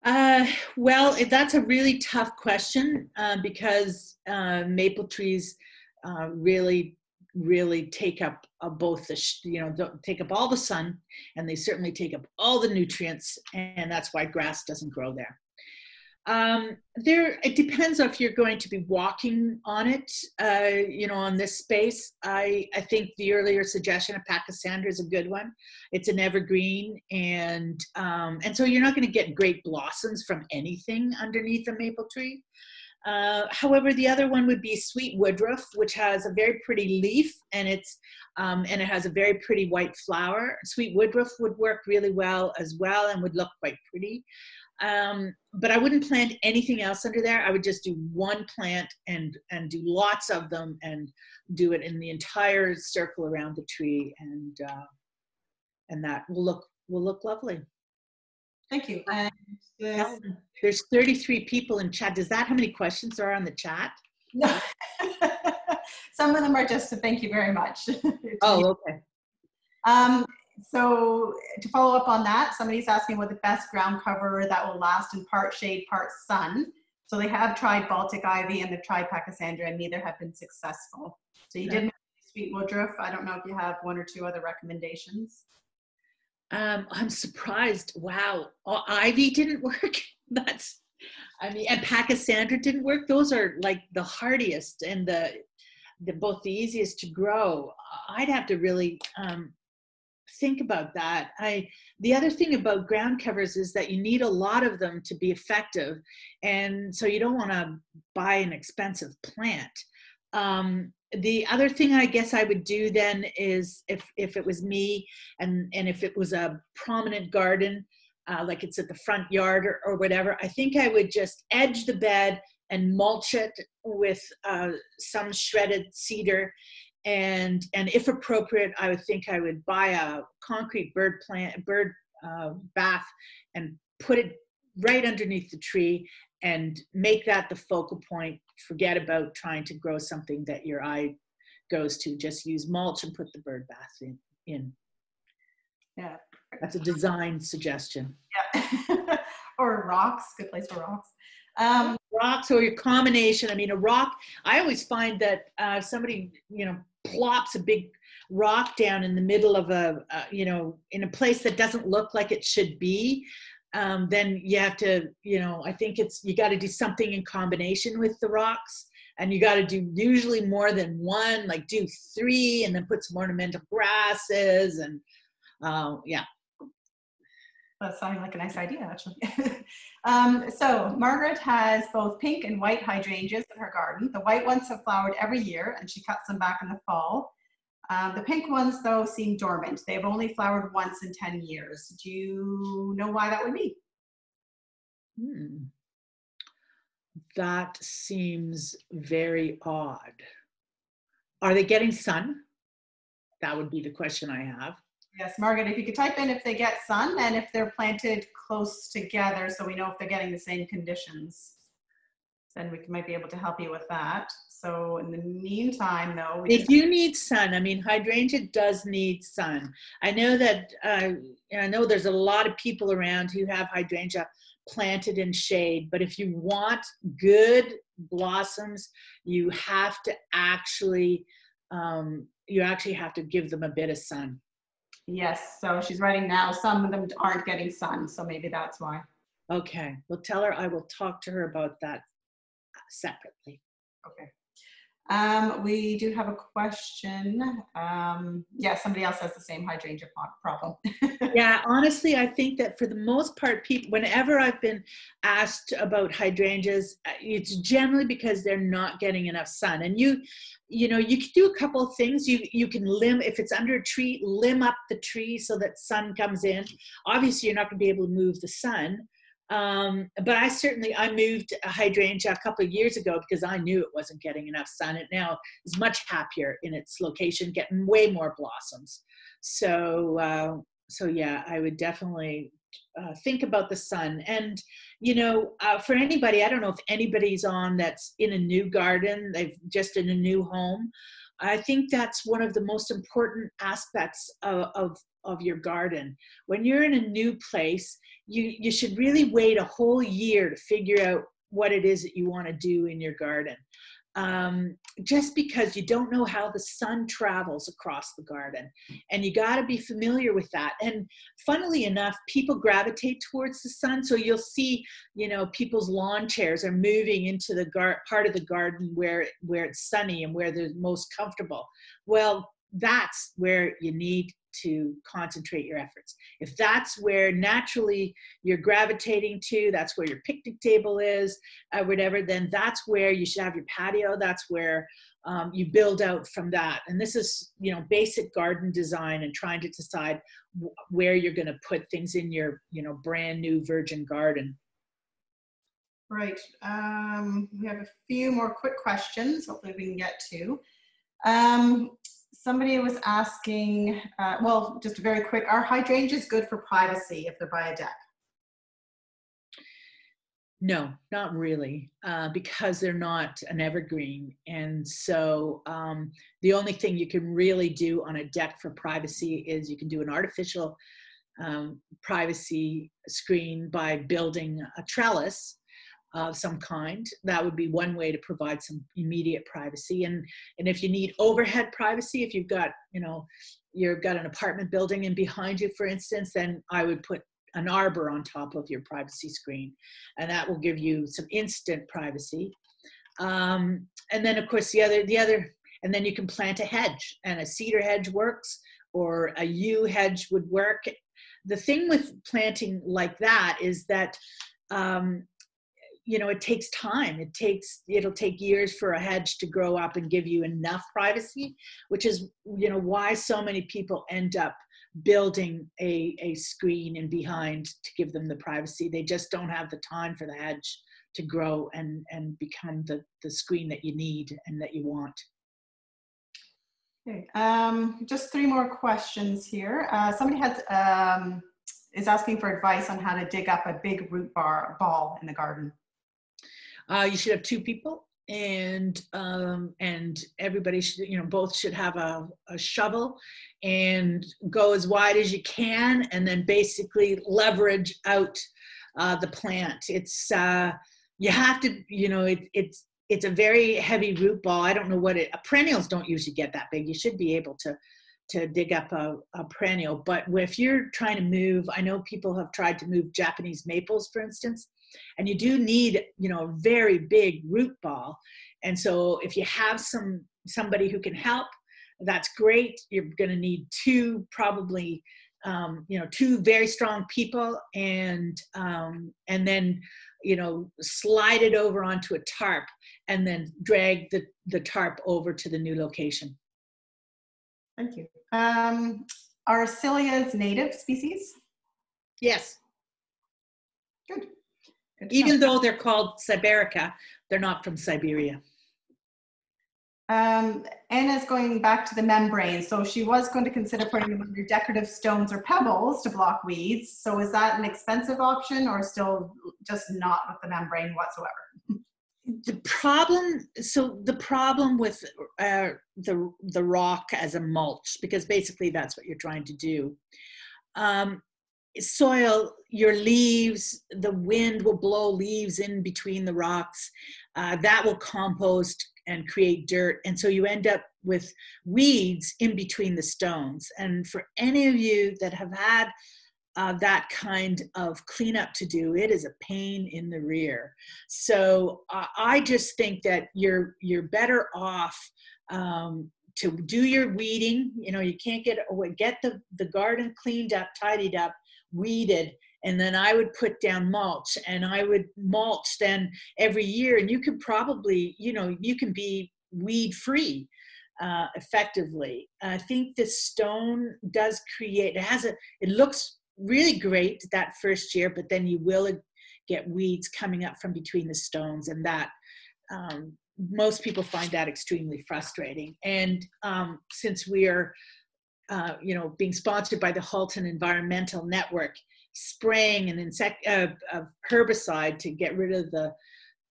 Uh, well, that's a really tough question uh, because uh, maple trees uh, really really take up uh, both the you know take up all the sun and they certainly take up all the nutrients and that's why grass doesn't grow there. Um, there it depends if you're going to be walking on it uh, you know on this space. I i think the earlier suggestion of pachysandra is a good one. It's an evergreen and um, and so you're not going to get great blossoms from anything underneath a maple tree uh, however, the other one would be sweet woodruff, which has a very pretty leaf and it's um, and it has a very pretty white flower. Sweet woodruff would work really well as well and would look quite pretty. Um, but I wouldn't plant anything else under there. I would just do one plant and and do lots of them and do it in the entire circle around the tree and uh, and that will look will look lovely. Thank you. And there's 33 people in chat. Does that how many questions are on the chat? No. Some of them are just to thank you very much. oh, okay. Um, so to follow up on that, somebody's asking what the best ground cover that will last in part shade, part sun. So they have tried Baltic ivy and they've tried Pachysandra and neither have been successful. So you didn't sweet woodruff. I don't know if you have one or two other recommendations. Um, I'm surprised. Wow, oh, Ivy didn't work. That's, I mean, and Pachysandra didn't work. Those are like the hardiest and the the both the easiest to grow, I'd have to really um, think about that. I the other thing about ground covers is that you need a lot of them to be effective, and so you don't want to buy an expensive plant. Um, the other thing I guess I would do then is if if it was me and and if it was a prominent garden, uh, like it's at the front yard or, or whatever, I think I would just edge the bed and mulch it with uh, some shredded cedar. And and if appropriate i would think i would buy a concrete bird plant bird uh, bath and put it right underneath the tree and make that the focal point forget about trying to grow something that your eye goes to just use mulch and put the bird bath in, in. Yeah. that's a design suggestion Yeah. or rocks, good place for rocks. Um, rocks or your combination. I mean, a rock, I always find that uh, somebody, you know, plops a big rock down in the middle of a, uh, you know, in a place that doesn't look like it should be. Um, then you have to, you know, I think it's, you got to do something in combination with the rocks. And you got to do usually more than one, like do three and then put some ornamental grasses and, uh, yeah. That sounding like a nice idea, actually. um, so Margaret has both pink and white hydrangeas in her garden. The white ones have flowered every year, and she cuts them back in the fall. Um, the pink ones, though, seem dormant. They've only flowered once in 10 years. Do you know why that would be? Hmm. That seems very odd. Are they getting sun? That would be the question I have. Yes, Margaret, if you could type in if they get sun and if they're planted close together so we know if they're getting the same conditions, then we might be able to help you with that. So in the meantime, though, If you need sun, I mean, hydrangea does need sun. I know that, uh, I know there's a lot of people around who have hydrangea planted in shade, but if you want good blossoms, you have to actually, um, you actually have to give them a bit of sun. yes, so she's writing now, some of them aren't getting sun, so maybe that's why. Okay, well, tell her I will talk to her about that separately. Okay. Um, we do have a question. Um, yeah, somebody else has the same hydrangea problem. yeah, honestly, I think that for the most part, people, whenever I've been asked about hydrangeas, uh, it's generally because they're not getting enough sun. And you, you know, you can do a couple things. You you can limb if it's under a tree, limb up the tree so that sun comes in. Obviously, you're not going to be able to move the sun. Um, but I certainly I moved a hydrangea a couple of years ago because I knew it wasn't getting enough sun. It now is much happier in its location, getting way more blossoms. So uh, so yeah, I would definitely uh, think about the sun. And you know, uh, for anybody, I don't know if anybody's on that's in a new garden, they've just in a new home. I think that's one of the most important aspects of, of, of your garden. When you're in a new place, you, you should really wait a whole year to figure out what it is that you want to do in your garden. Um, just because you don't know how the sun travels across the garden. And you got to be familiar with that. And funnily enough, people gravitate towards the sun. So you'll see, you know, people's lawn chairs are moving into the gar- part of the garden where, where it's sunny and where they're most comfortable. Well, that's where you need to concentrate your efforts. If that's where naturally you're gravitating to, that's where your picnic table is, uh, whatever, then that's where you should have your patio. That's where um, you build out from that. And this is, you know, basic garden design and trying to decide w- where you're going to put things in your, you know, brand new virgin garden. Right. Um, we have a few more quick questions. Hopefully, we can get to. Um, somebody was asking. Uh, well, just very quick. Are hydrangeas good for privacy if they're by a deck? No, not really, uh, because they're not an evergreen. And so um, the only thing you can really do on a deck for privacy is you can do an artificial um, privacy screen by building a trellis of some kind. That would be one way to provide some immediate privacy. And and if you need overhead privacy, if you've got you know you've got an apartment building and behind you, for instance, then I would put an arbor on top of your privacy screen, and that will give you some instant privacy. Um, and then of course the other the other and then you can plant a hedge and a cedar hedge works or a yew hedge would work the thing with planting like that is that um, you know it takes time it takes it'll take years for a hedge to grow up and give you enough privacy which is you know why so many people end up building a, a screen in behind to give them the privacy they just don't have the time for the hedge to grow and and become the the screen that you need and that you want Okay, um, just three more questions here. Uh, somebody has um, is asking for advice on how to dig up a big root bar ball in the garden. Uh, you should have two people and um, and everybody should you know both should have a, a shovel and go as wide as you can and then basically leverage out uh, the plant. It's uh, you have to you know it, it's it's a very heavy root ball. I don't know what it perennials don't usually get that big. You should be able to to dig up a, a perennial. But if you're trying to move i know people have tried to move japanese maples for instance and you do need you know a very big root ball and so if you have some somebody who can help that's great you're going to need two probably um, you know two very strong people and um, and then you know slide it over onto a tarp and then drag the the tarp over to the new location Thank you. Um, are Scillas native species? yes. Good even know. though they're called siberica they're not from siberia Um, Anna's going back to the membrane. So she was going to consider putting them under decorative stones or pebbles to block weeds. So is that an expensive option or still just not with the membrane whatsoever? the problem so the problem with uh, the the rock as a mulch because basically that's what you're trying to do um, soil your leaves the wind will blow leaves in between the rocks. Uh, that will compost and create dirt. And so you end up with weeds in between the stones. And for any of you that have had uh, that kind of cleanup to do it is a pain in the rear. So uh, i just think that you're you're better off um, to do your weeding. You know you can't get get the the garden cleaned up tidied up weeded and then i would put down mulch and i would mulch then every year and you could probably you know you can be weed free uh, effectively. I think the stone does create it has a it looks really great that first year but then you will get weeds coming up from between the stones and that um, most people find that extremely frustrating. And um, since we are uh, you know being sponsored by the halton environmental network spraying an insect uh, herbicide to get rid of the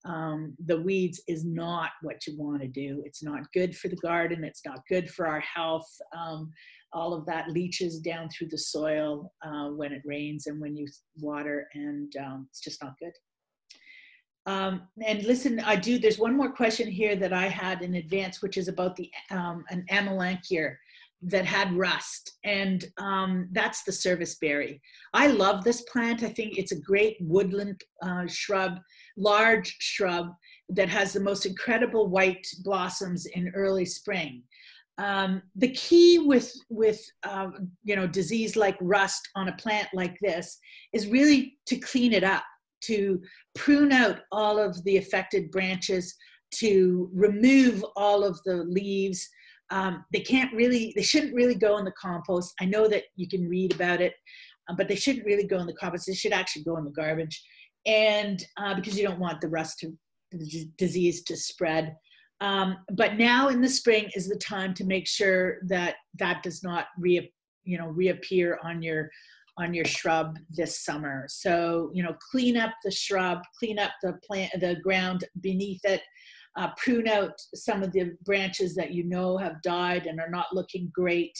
um, the weeds is not what you want to do. It's not good for the garden it's not good for our health um, all of that leaches down through the soil uh, when it rains and when you water and um, it's just not good. Um, and listen i do there's one more question here that i had in advance which is about the um, an amelanchier that had rust. And um, that's the service berry. I love this plant. I think it's a great woodland uh, shrub large shrub that has the most incredible white blossoms in early spring. Um, the key with with um, you know disease like rust on a plant like this is really to clean it up to prune out all of the affected branches to remove all of the leaves um, they can't really they shouldn't really go in the compost i know that you can read about it uh, but they shouldn't really go in the compost they should actually go in the garbage and uh, because you don't want the rust to the disease to spread um, but now in the spring is the time to make sure that that does not re, you know, reappear on your on your shrub this summer. So you know, clean up the shrub, clean up the plant, the ground beneath it. Uh, prune out some of the branches that you know have died and are not looking great.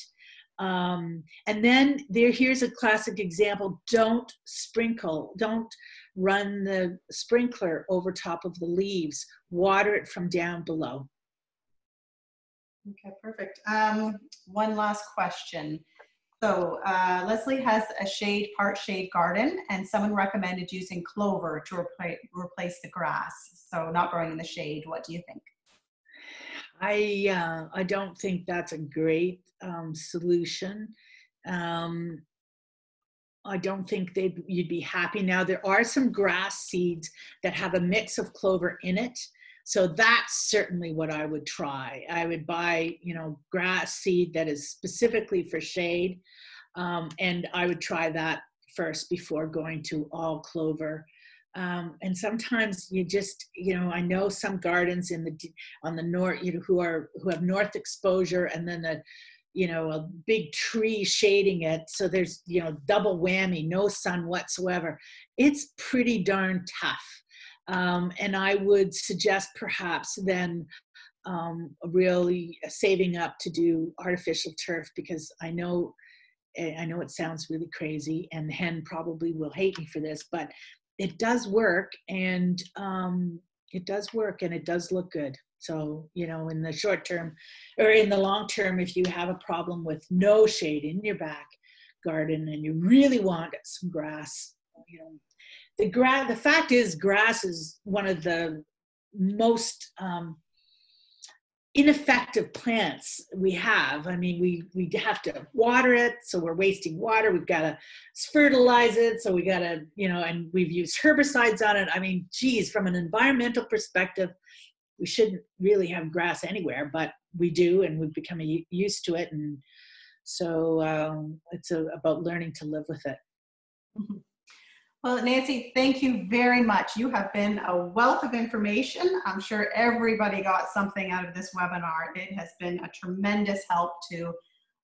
Um, and then there, here's a classic example. Don't sprinkle. Don't run the sprinkler over top of the leaves. Water it from down below. Okay, perfect. Um, one last question. So uh, Leslie has a shade, part shade garden, and someone recommended using clover to replace replace the grass. So not growing in the shade. What do you think? I uh, I don't think that's a great um, solution. Um, I don't think they you'd be happy now. There are some grass seeds that have a mix of clover in it. So that's certainly what I would try. I would buy, you know, grass seed that is specifically for shade. Um, and I would try that first before going to all clover. Um, and sometimes you just, you know, I know some gardens in the on the north, you know, who are who have north exposure, and then the you know a big tree shading it so there's you know double whammy no sun whatsoever it's pretty darn tough um, and i would suggest perhaps then um, really saving up to do artificial turf because i know eh, i know it sounds really crazy and HEN probably will hate me for this but it does work and um, it does work and it does look good. So, you know, in the short term or in the long term, if you have a problem with no shade in your back garden and you really want some grass, you know, the the fact is grass is one of the most um, ineffective plants we have. I mean, we, we have to water it, so we're wasting water. We've got to fertilize it, so we got to, you know, and we've used herbicides on it. I mean, geez, from an environmental perspective, we shouldn't really have grass anywhere, but we do, and we've become used to it. And so um, it's a, about learning to live with it. Mm-hmm. Well, Nancy, thank you very much. You have been a wealth of information. I'm sure everybody got something out of this webinar. It has been a tremendous help to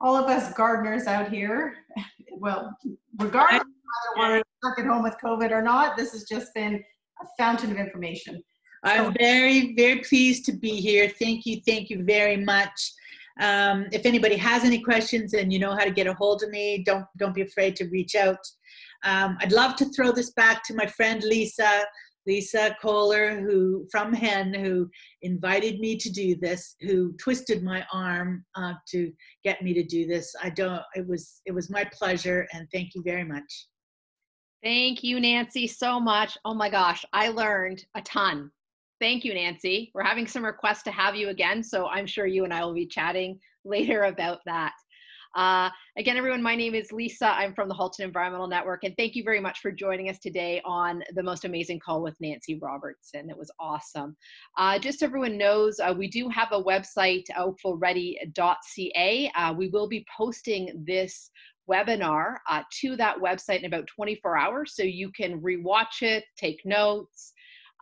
all of us gardeners out here. Well, regardless of whether we're stuck at home with COVID or not, this has just been a fountain of information. I'm very, very pleased to be here. Thank you, thank you very much. Um, if anybody has any questions and you know how to get a hold of me, don't don't be afraid to reach out. Um, I'd love to throw this back to my friend Lisa, Lisa Kohler, who from HEN, who invited me to do this, who twisted my arm uh, to get me to do this. I don't. It was it was my pleasure, and thank you very much. Thank you, Nancy, so much. Oh my gosh, I learned a ton Thank you, Nancy. We're having some requests to have you again, so I'm sure you and I will be chatting later about that. Uh, again, everyone, my name is Lisa. I'm from the Halton Environmental Network, and thank you very much for joining us today on the most amazing call with Nancy Robertson. It was awesome. Uh, just so everyone knows, uh, we do have a website, oakvilleready.ca. Uh, we will be posting this webinar uh, to that website in about 24 hours, so you can rewatch it, take notes,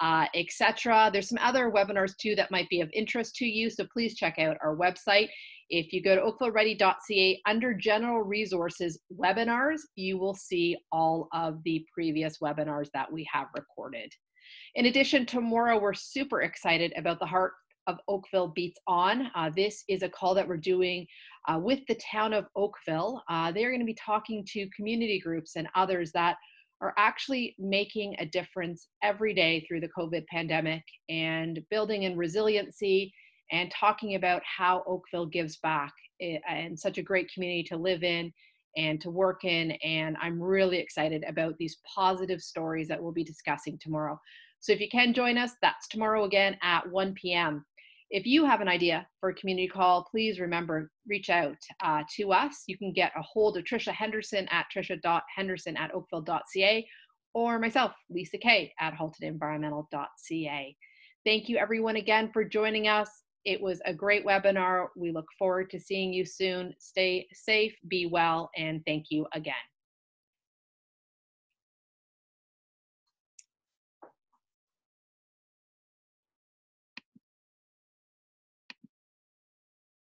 uh, etc. There's some other webinars too that might be of interest to you, so please check out our website. If you go to oakvilleready.ca under general resources webinars, you will see all of the previous webinars that we have recorded. In addition, tomorrow we're super excited about the Heart of Oakville Beats On. Uh, this is a call that we're doing uh, with the town of Oakville. Uh, they're going to be talking to community groups and others that are actually making a difference every day through the COVID pandemic and building in resiliency and talking about how Oakville gives back eh, and such a great community to live in and to work in. And I'm really excited about these positive stories that we'll be discussing tomorrow. So if you can join us, that's tomorrow again at 1 p.m. If you have an idea for a community call, please remember, reach out uh, to us. You can get a hold of Trisha Henderson at trisha.henderson at oakville.ca or myself, Lisa Kay at haltonenvironmental.ca. Thank you everyone again for joining us. It was a great webinar. We look forward to seeing you soon. Stay safe, be well, and thank you again.